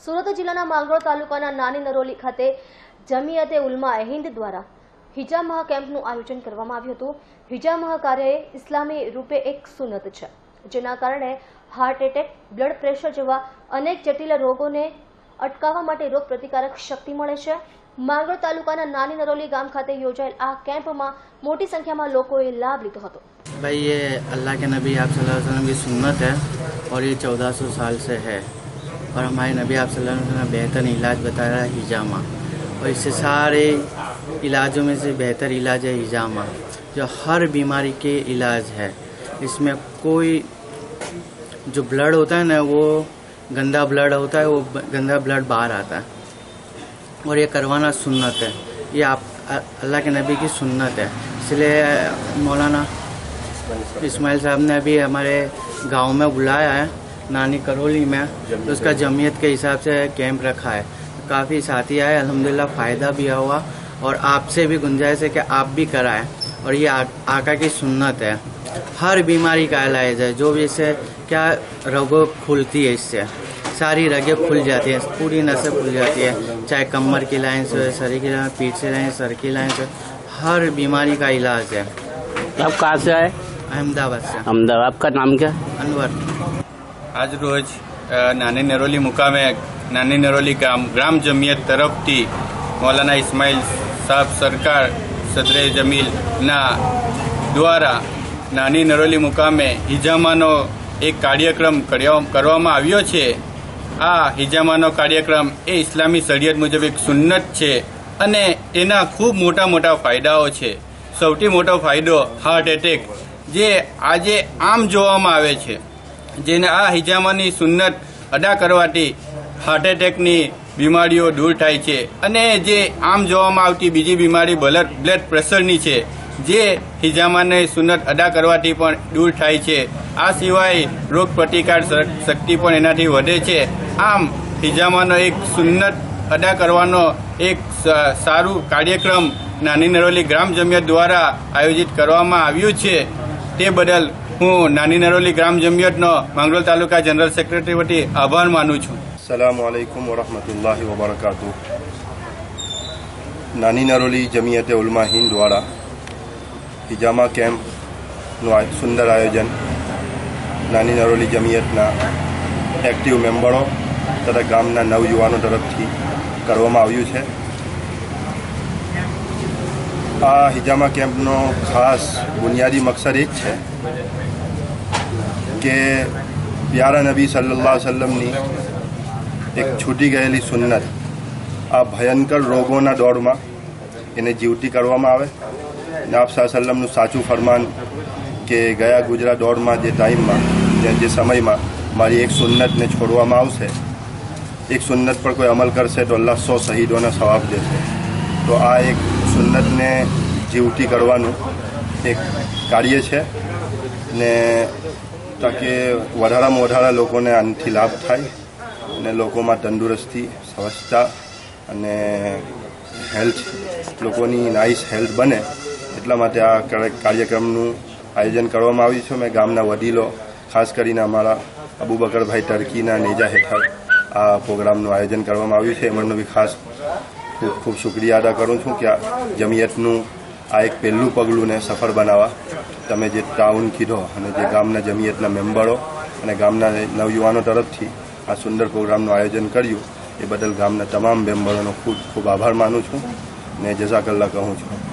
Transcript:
સુરત જિલ્લાના માંગરોળ તાલુકાના નાની નરોલી ખાતે જમિયતે ઉલમા એ હિન્દ દ્વારા હિજામહ કેમ્પનું આયોજન કરવામાં આવ્યું હતું હિજામહ કાર્ય એ ઇસ્લામી રૂપે એક સુન્નત છે જેના કારણે હાર્ટ એટેક બ્લડ પ્રેશર જેવા અનેક જટિલ રોગોને અટકાવવા માટે રોગ પ્રતિકારક શક્તિ મળે છે માંગરોળ તાલુકાના નાની નરોલી ગામ ખાતે યોજાયેલ આ કેમ્પમાં મોટી સંખ્યામાં લોકોએ લાભ લીધો હતો भाई ये अल्लाह के नबी आप सल्लल्लाहु अलैहि वसल्लम की सुन्नत है और ये 1400 साल से है और हमारे नबी आप ने बेहतर इलाज बताया है हिजामा और इससे सारे इलाजों में से बेहतर इलाज है हिजामा जो हर बीमारी के इलाज है। इसमें कोई जो ब्लड होता है ना, वो गंदा ब्लड होता है, वो गंदा ब्लड बाहर आता है। और ये करवाना सुन्नत है। ये आप, अल्लाह के नबी की सुन्नत है। इसलिए मौलाना इस्माइल साहब ने अभी हमारे गाँव में बुलाया है। नानी करोली में तो उसका जमीयत के हिसाब से कैंप रखा है। काफ़ी साथी आए अल्हम्दुलिल्लाह फ़ायदा भी हुआ और आपसे भी गुंजाइश है कि आप भी कराएँ। और ये आ, आका की सुन्नत है। हर बीमारी का इलाज है जो भी इससे क्या रगो खुलती है इससे। सारी रगें खुल जाती हैं पूरी नसें खुल जाती है। चाहे कमर की लाइन से हो, सर की लाइन पीठ से लाइन सर की लाइन से हर बीमारी का इलाज है। आप कहाँ से आए? अहमदाबाद से। अहमदाबाद आपका नाम क्या? अनवर। આજ રોજ નાની નરોલી મુકામે નાની નરોલી ગામ, ગ્રામ જમિયત તરફથી મૌલાના ઇસ્માઇલ સાહેબ સરકાર સદરે જમીલના દ્વારા નાની નરોલી મુકામે હિજામાનો એક કાર્યક્રમ કર્યો- કરવામાં આવ્યો છે. આ હિજામાનો કાર્યક્રમ એ ઇસ્લામી શરિયત મુજબ એક સુન્નત છે અને એના ખૂબ મોટા મોટા ફાયદાઓ છે. સૌથી મોટો ફાયદો હાર્ટ એટેક જે આજે આમ જોવામાં આવે છે. જેને આ હિજામાની સુન્નત અદા કરવાથી હાર્ટ એટેકની બીમારીઓ દૂર થાય છે. અને જે આમ જોવામાં આવતી બીજી બીમારી બ્લડ બ્લડ પ્રેશરની છે, જે હિજામાને સુન્નત અદા કરવાથી પણ દૂર થાય છે. આ સિવાય રોગ પ્રતિકાર શક્તિ પણ એનાથી વધે છે. આમ હિજામાનો એક સુન્નત અદા કરવાનો એક સારું કાર્યક્રમ નાની નરોલી ગ્રામ જમિયત દ્વારા આયોજિત કરવામાં આવ્યું છે. તે બદલ હું નાની નરોલી ગ્રામ જમિયતનો માંગરોલ તાલુકા જનરલ સેક્રેટરી વતી આભાર માનું છું. સલામ આલેકુમ વરહમતુલ્લાહ વબરકાતુ નાની નરોલી જમિયતે ઉલમા હિન્દ દ્વારા હિજામા કેમ્પનું સુંદર આયોજન નાની નરોલી જમિયતના એક્ટિવ મેમ્બરો તથા ગામના નવયુવાનો તરફથી કરવામાં આવ્યું છે. આ હિજામા કેમ્પનો ખાસ બુનિયાદી મકસદ એ જ છે કે પ્યારા નબી સલ્લા સલ્લમની એક છૂટી ગયેલી સુન્નત આ ભયંકર રોગોના દોરમાં એને જીવતી કરવામાં આવે. ને આપ સલ્લમનું સાચું ફરમાન કે ગયા ગુજરાત દોરમાં જે ટાઈમમાં, જે જે સમયમાં મારી એક સુન્નતને છોડવામાં આવશે, એક સુન્નત પર કોઈ અમલ કરશે તો અલ્લાહ સો શહીદોના સવાબ દેશે. તો આ એક સુન્નતને જીવતી કરવાનું એક કાર્ય છે ને તાકે વધારામાં વધારા લોકોને આનાથી લાભ થાય અને લોકોમાં તંદુરસ્તી, સ્વચ્છતા અને હેલ્થ, લોકોની નાઇસ હેલ્થ બને એટલા માટે આ કાર્ય- કાર્યક્રમનું આયોજન કરવામાં આવ્યું છે. મેં ગામના વડીલો, ખાસ કરીને અમારા અબુબકરભાઈ ટર્કીના નેજા હેઠળ આ પ્રોગ્રામનું આયોજન કરવામાં આવ્યું છે. એમનો બી ખાસ ખૂબ ખૂબ શુક્રિયા અદા કરું છું કે આ જમિયતનું આ એક પહેલું પગલુંને સફળ બનાવવા. તમે જે ટાઉન કીધો અને જે ગામના જમિયતના મેમ્બરો અને ગામના નવયુવાનો તરફથી આ સુંદર પ્રોગ્રામનું આયોજન કર્યું, એ બદલ ગામના તમામ મેમ્બરોનો ખૂબ ખૂબ આભાર માનું છું ને જઝાકલ્લા કહું છું.